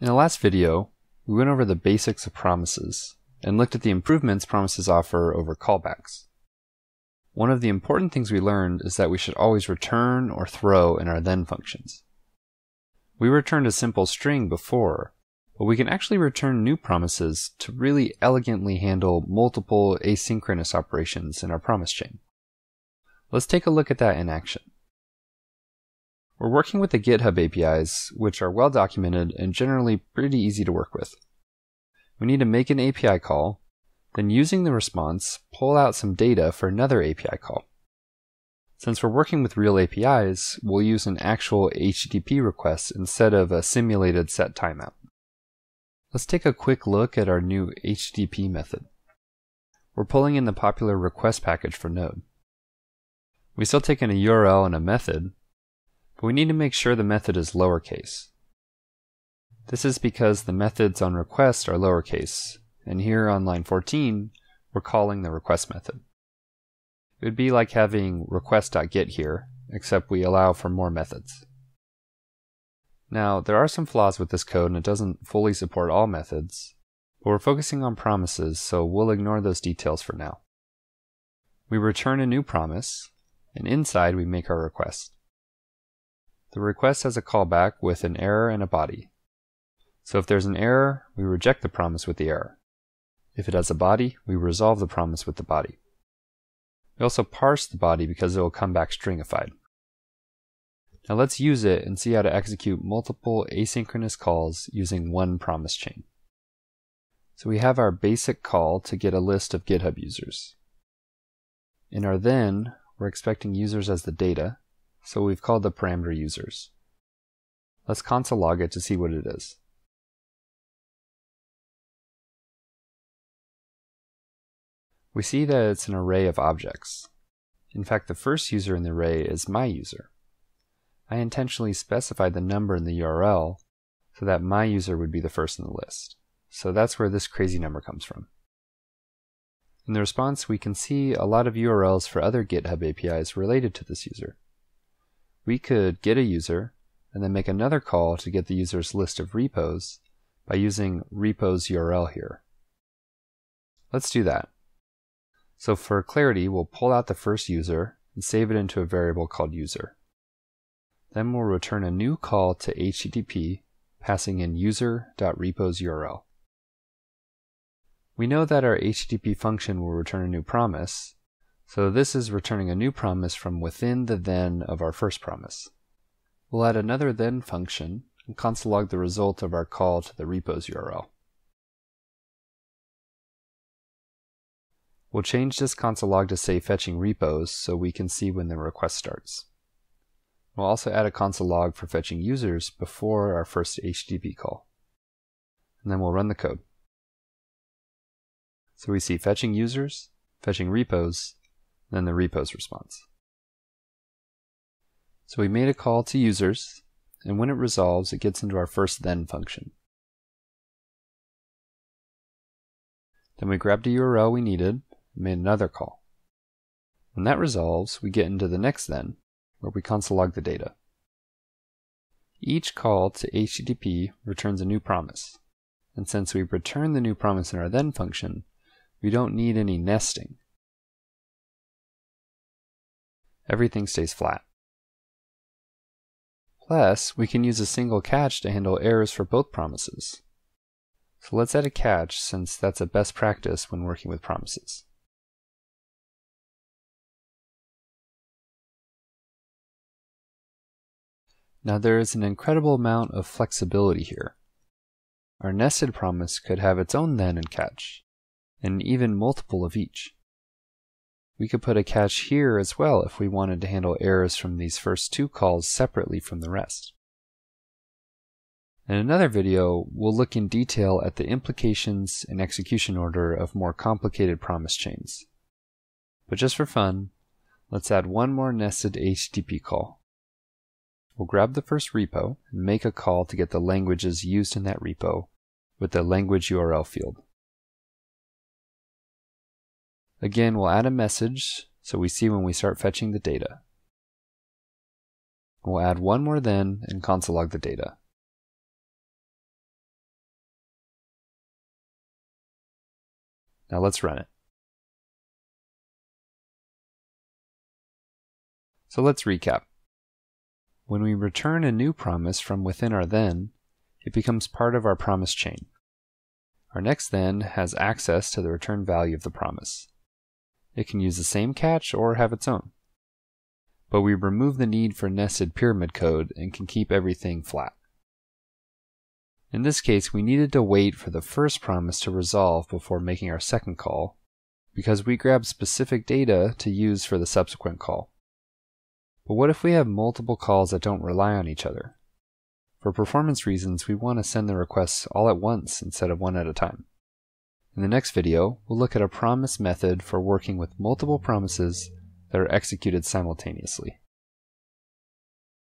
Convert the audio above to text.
In the last video, we went over the basics of promises and looked at the improvements promises offer over callbacks. One of the important things we learned is that we should always return or throw in our then functions. We returned a simple string before, but we can actually return new promises to really elegantly handle multiple asynchronous operations in our promise chain. Let's take a look at that in action. We're working with the GitHub APIs, which are well documented and generally pretty easy to work with. We need to make an API call, then using the response, pull out some data for another API call. Since we're working with real APIs, we'll use an actual HTTP request instead of a simulated set timeout. Let's take a quick look at our new HTTP method. We're pulling in the popular request package for Node. We still take in a URL and a method, but we need to make sure the method is lowercase. This is because the methods on request are lowercase, and here on line 14, we're calling the request method. It would be like having request.get here, except we allow for more methods. Now, there are some flaws with this code and it doesn't fully support all methods, but we're focusing on promises, so we'll ignore those details for now. We return a new promise, and inside we make our request. The request has a callback with an error and a body. So if there's an error, we reject the promise with the error. If it has a body, we resolve the promise with the body. We also parse the body because it will come back stringified. Now let's use it and see how to execute multiple asynchronous calls using one promise chain. So we have our basic call to get a list of GitHub users. In our then, we're expecting users as the data, so we've called the parameter users. Let's console log it to see what it is. We see that it's an array of objects. In fact, the first user in the array is my user. I intentionally specified the number in the URL so that my user would be the first in the list. So that's where this crazy number comes from. In the response, we can see a lot of URLs for other GitHub APIs related to this user. We could get a user and then make another call to get the user's list of repos by using repos URL here. Let's do that. So for clarity, we'll pull out the first user and save it into a variable called user. Then we'll return a new call to HTTP passing in user.repos URL. We know that our HTTP function will return a new promise, so this is returning a new promise from within the then of our first promise. We'll add another then function and console log the result of our call to the repos URL. We'll change this console log to say fetching repos so we can see when the request starts. We'll also add a console log for fetching users before our first HTTP call. And then we'll run the code. So we see fetching users, fetching repos, then the repos response. So we made a call to users, and when it resolves, it gets into our first then function. Then we grabbed a URL we needed and made another call. When that resolves, we get into the next then, where we console log the data. Each call to HTTP returns a new promise, and since we return the new promise in our then function, we don't need any nesting. Everything stays flat. Plus, we can use a single catch to handle errors for both promises. So let's add a catch since that's a best practice when working with promises. Now there is an incredible amount of flexibility here. Our nested promise could have its own then and catch, and even multiple of each. We could put a catch here as well if we wanted to handle errors from these first two calls separately from the rest. In another video, we'll look in detail at the implications and execution order of more complicated promise chains. But just for fun, let's add one more nested HTTP call. We'll grab the first repo and make a call to get the languages used in that repo with the language URL field. Again, we'll add a message so we see when we start fetching the data. We'll add one more then and console log the data. Now let's run it. So let's recap. When we return a new promise from within our then, it becomes part of our promise chain. Our next then has access to the return value of the promise. It can use the same catch or have its own. But we remove the need for nested pyramid code and can keep everything flat. In this case, we needed to wait for the first promise to resolve before making our second call, because we grab specific data to use for the subsequent call. But what if we have multiple calls that don't rely on each other? For performance reasons, we want to send the requests all at once instead of one at a time. In the next video, we'll look at a promise method for working with multiple promises that are executed simultaneously.